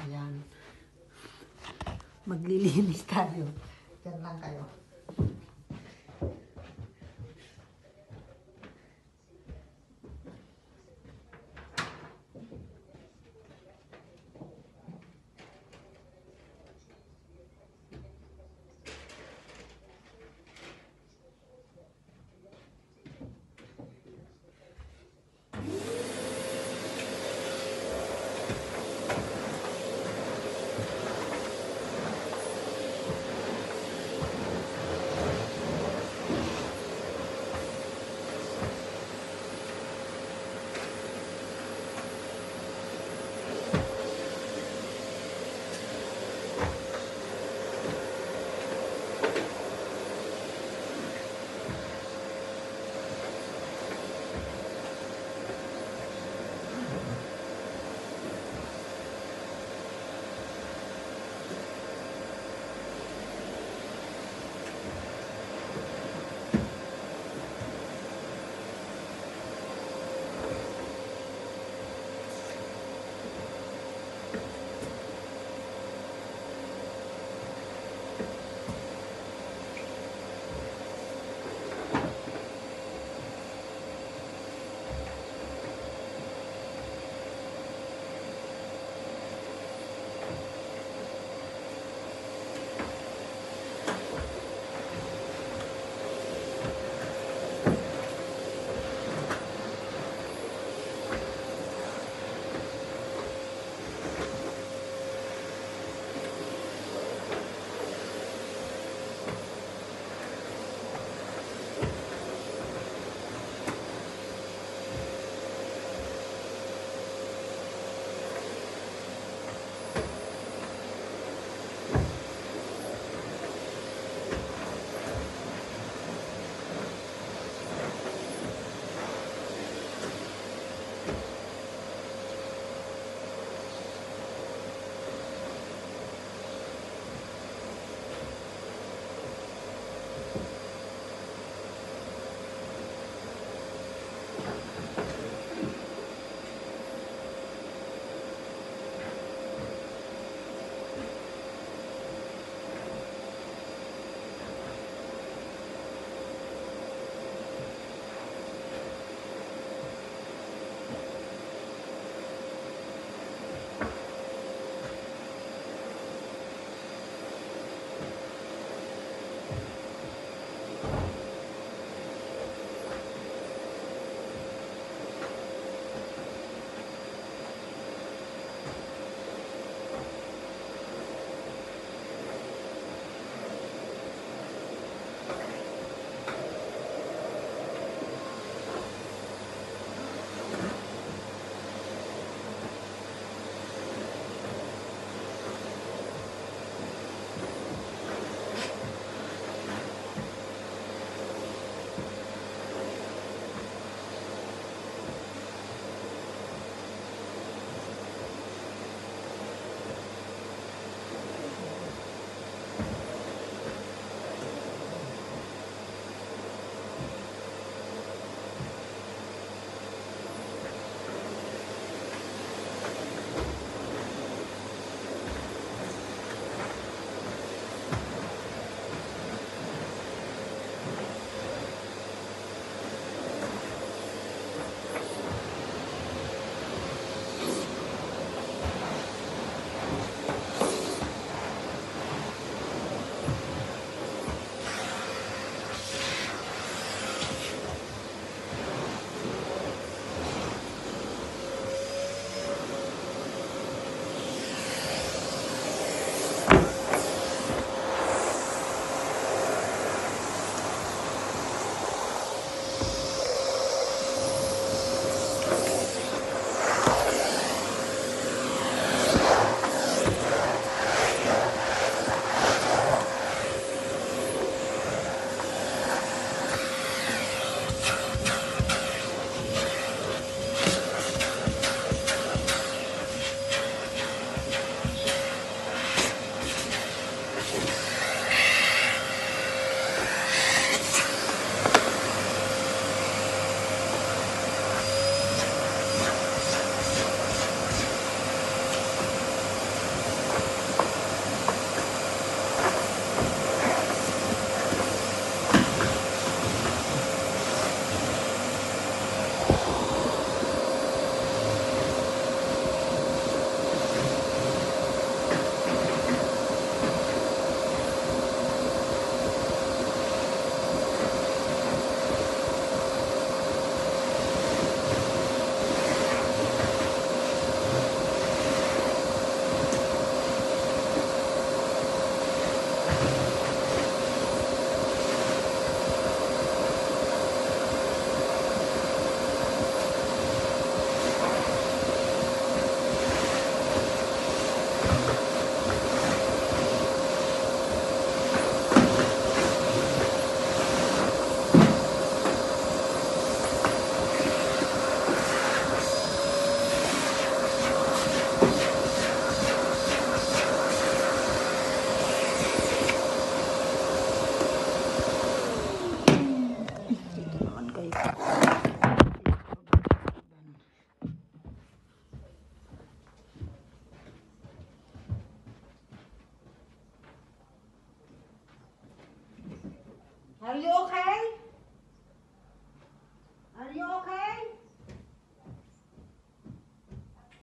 Ayan. Maglilinis tayo. Diyan lang kayo. Are you okay?